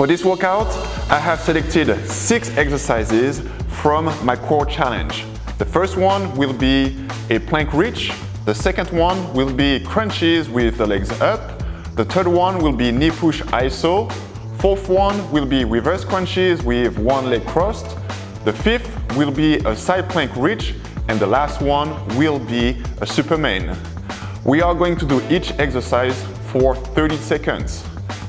For this workout, I have selected six exercises from my core challenge. The first one will be a plank reach. The second one will be crunches with the legs up. The third one will be knee push iso. Fourth one will be reverse crunches with one leg crossed. The fifth will be a side plank reach. And the last one will be a superman. We are going to do each exercise for 30 seconds.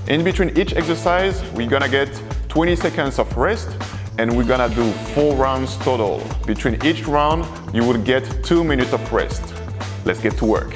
In between each exercise, we're gonna get 20 seconds of rest and we're gonna do four rounds total. Between each round, you will get two minutes of rest. Let's get to work.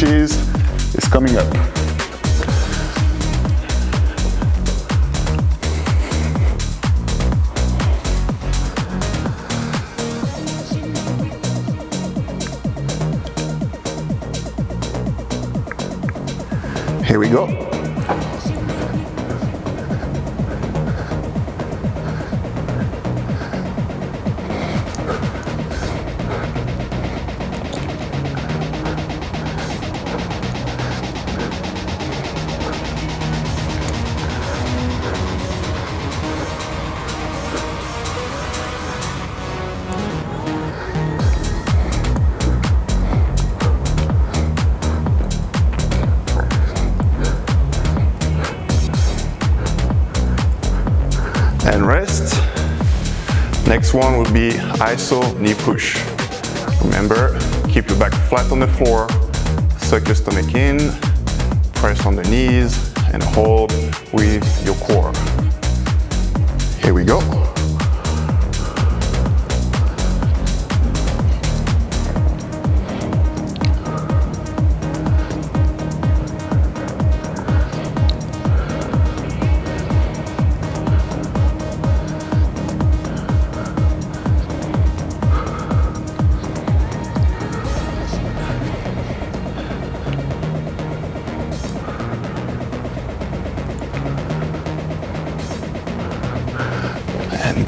Crunches and rest. Next one will be iso knee push. Remember, keep your back flat on the floor, suck your stomach in, press on the knees, and hold with your core. Here we go.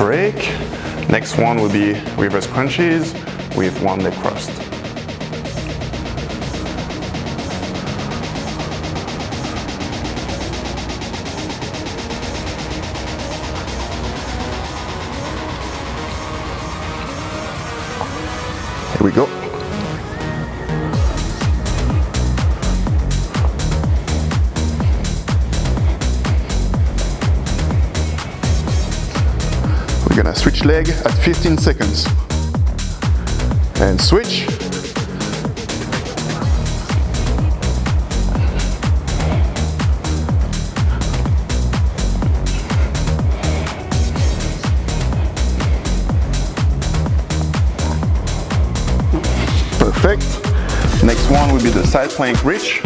Break. Next one will be reverse crunches with one leg crossed. We're gonna switch leg at 15 seconds. And switch. Perfect. Next one will be the side plank reach.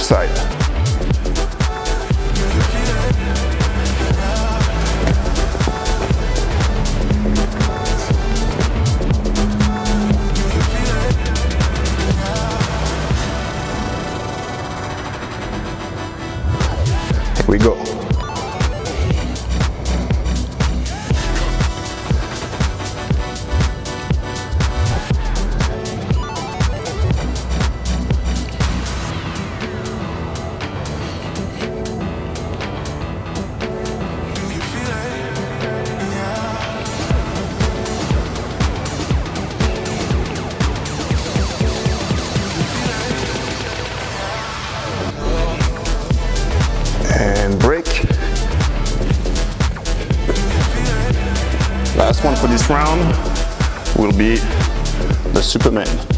Then one for this round will be the Superman.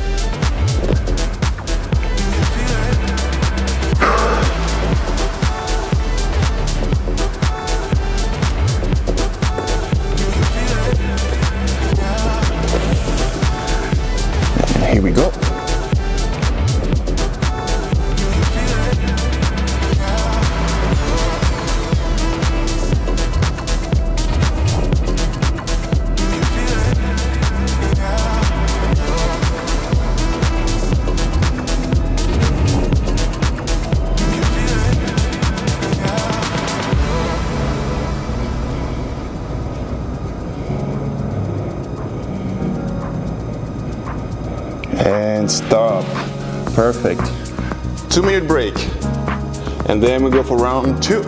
Stop. Perfect. Two minute break. And then we go for round two.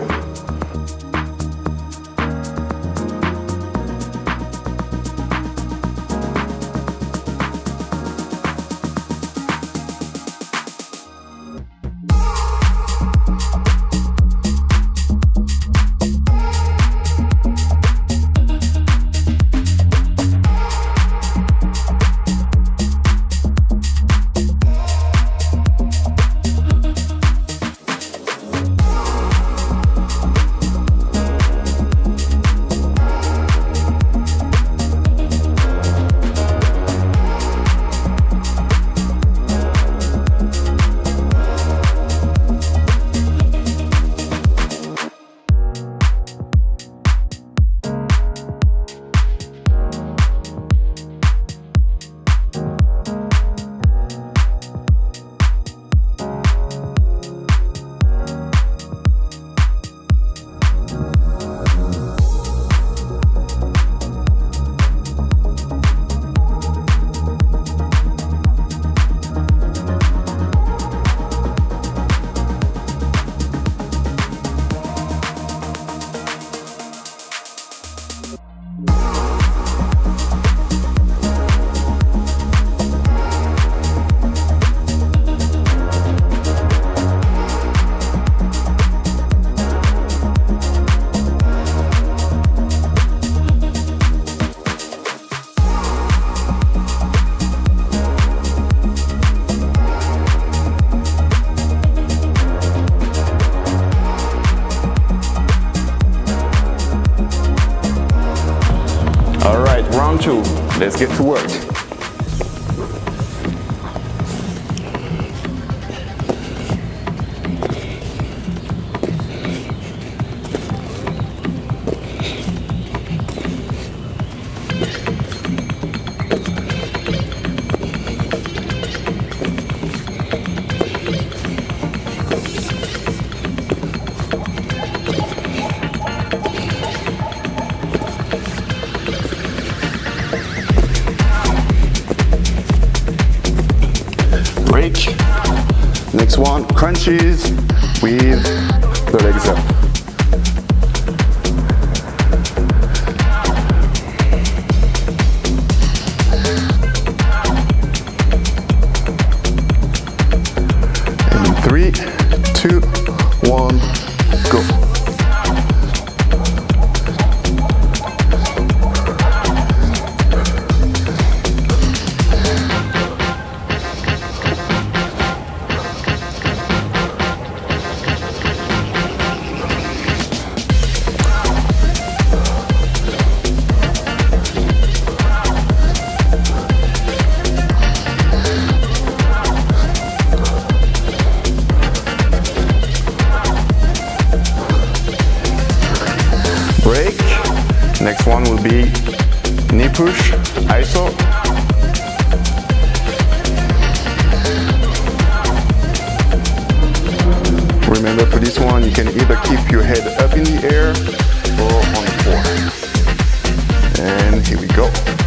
Let's get to work. With the legs up. Next one will be knee push, iso. Remember for this one, you can either keep your head up in the air or on the floor. And here we go.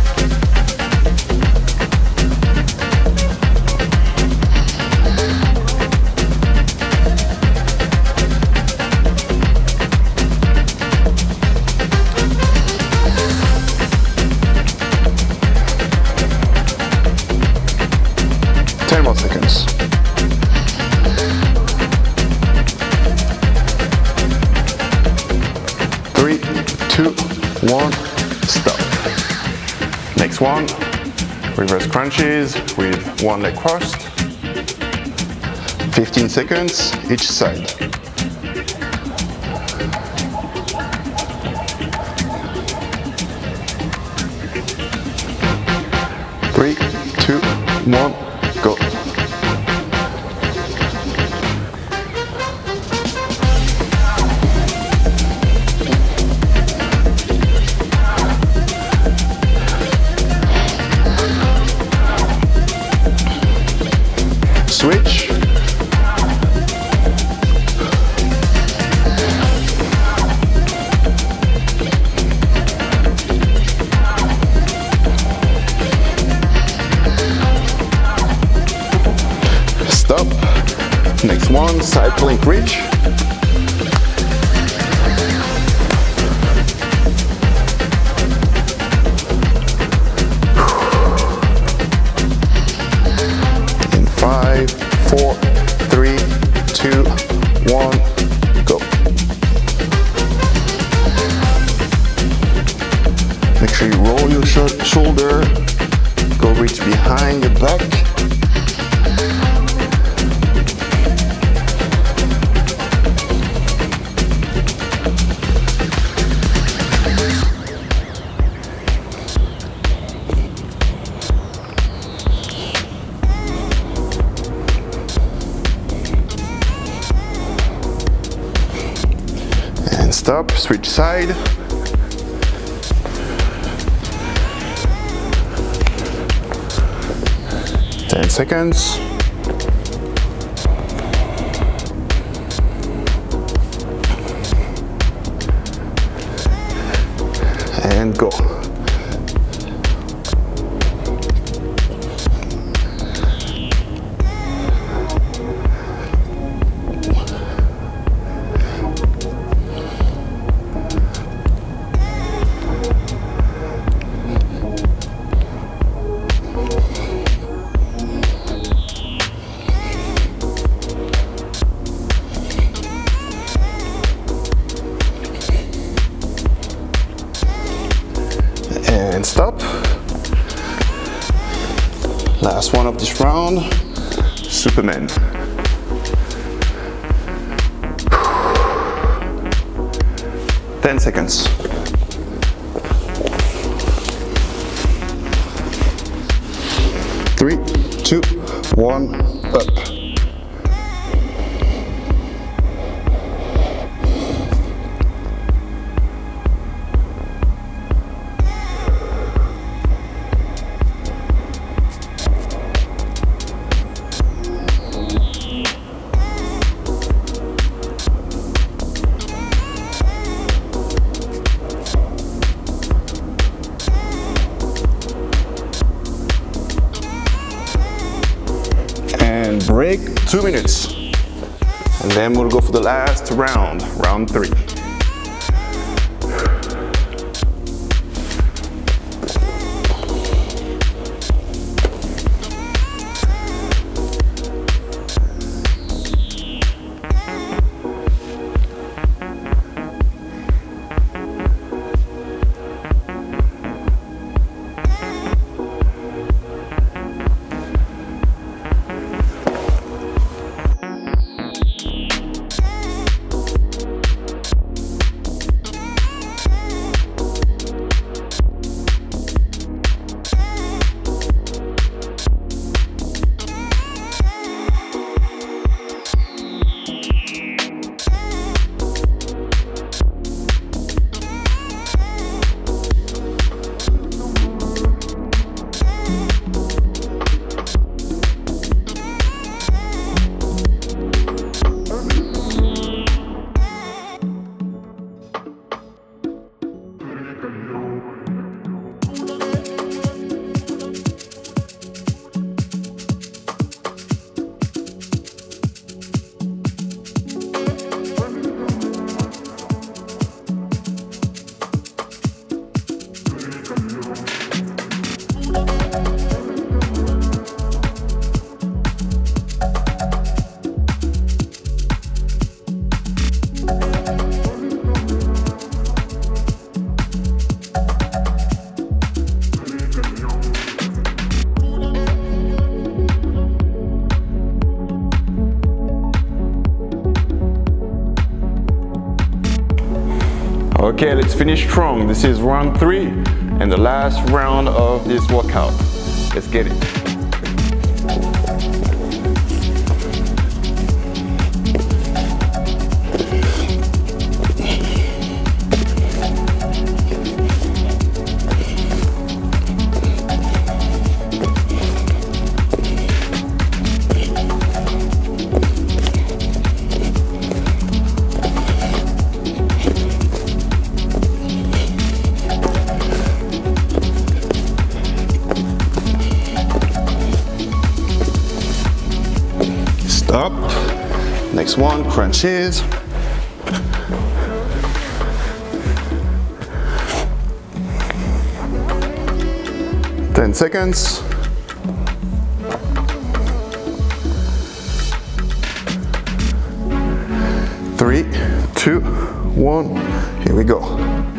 Crunches with one leg crossed. 15 seconds each side. Three, two, one, side switch side. Ten seconds. And go. And stop. Last one of this round, Superman. Ten seconds. Three, two, one, up. Break two minutes. And then we'll go for the last round, round three. Let's finish strong. This is round three and the last round of this workout. Let's get it. Crunches. Ten seconds. Three, two, one, here we go.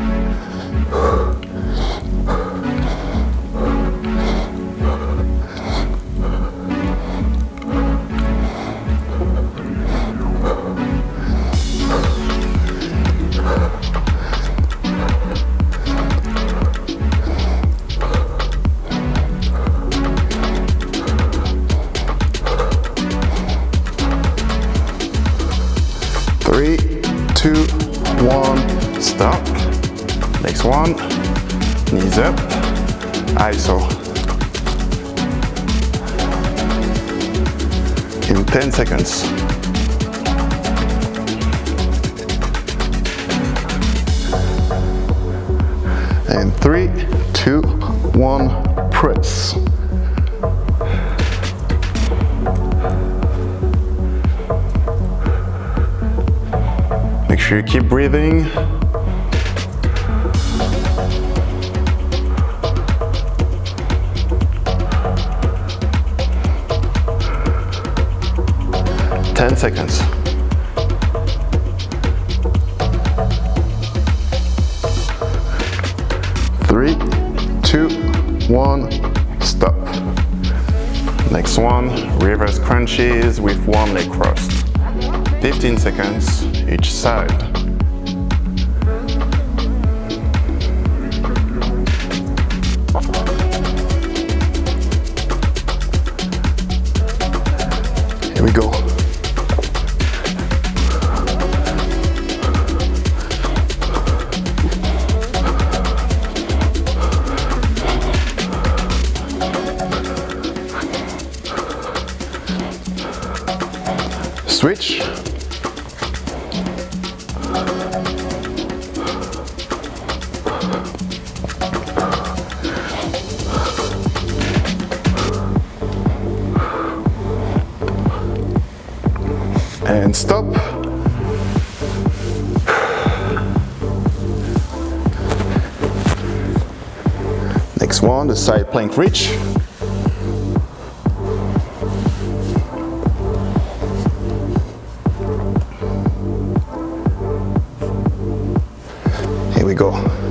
One, stop. Next one, knees up, ISO. In 10 seconds. And three, two, one, press. Sure you keep breathing. Ten seconds. Three, two, one, stop. Next one, reverse crunches with one leg crossed. 15 seconds each side. Here we go. Switch. Side plank reach. Here we go.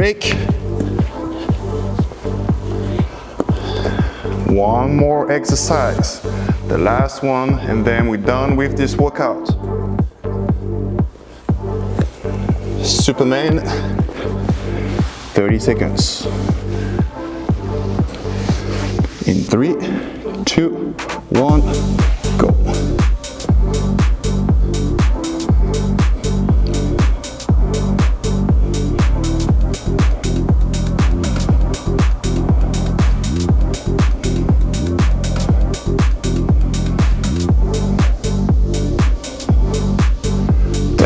break. One more exercise, the last one, and then we're done with this workout. Superman, 30 seconds. In three, two, one.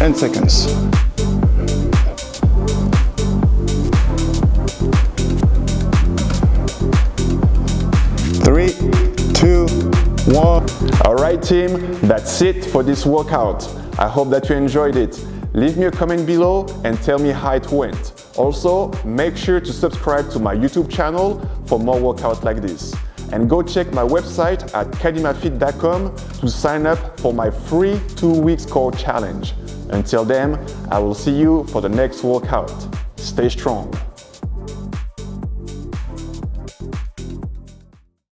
Go. Ten seconds. Three, two, one. All right, team, that's it for this workout. I hope that you enjoyed it. Leave me a comment below and tell me how it went. Also, make sure to subscribe to my YouTube channel for more workouts like this. And go check my website at kadimafit.com to sign up for my free two weeks core challenge. Until then, I will see you for the next workout. Stay strong.